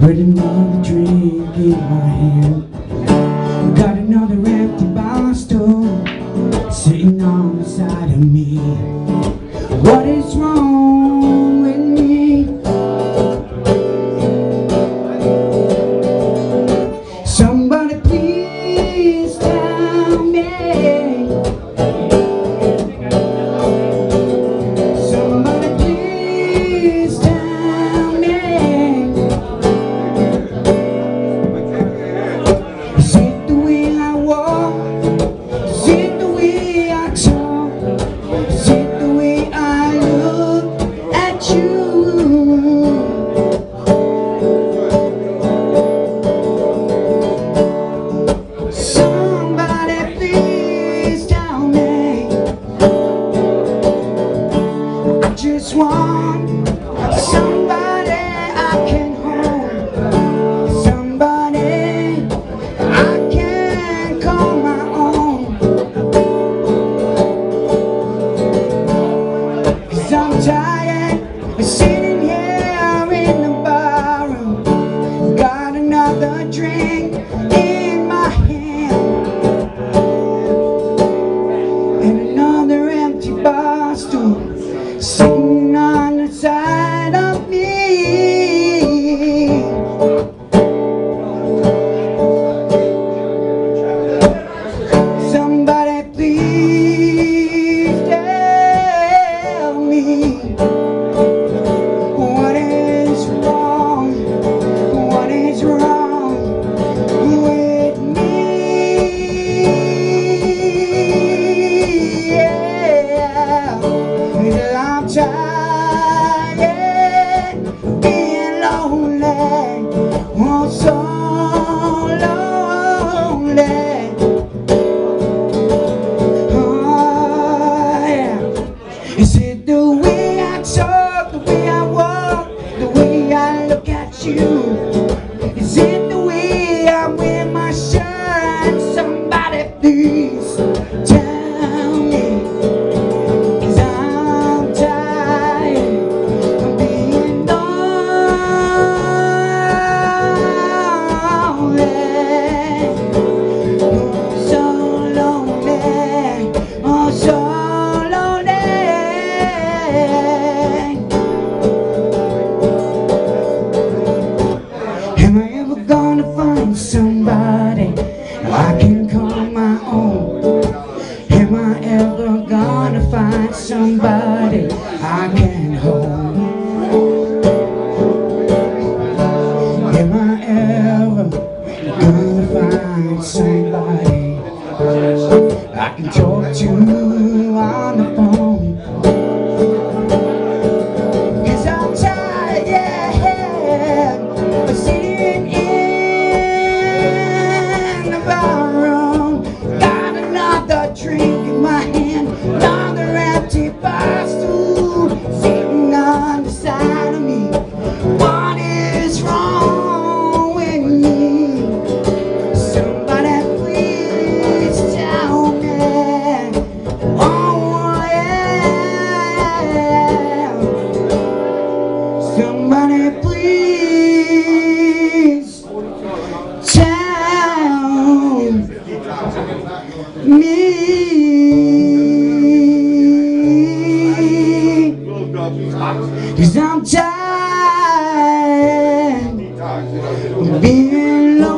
But another drink in my hand. Got another somebody I can hold. Somebody I can call my own. 'Cause I'm tired of seeing. He told you on the phone me. Cause I'm tired of being alone.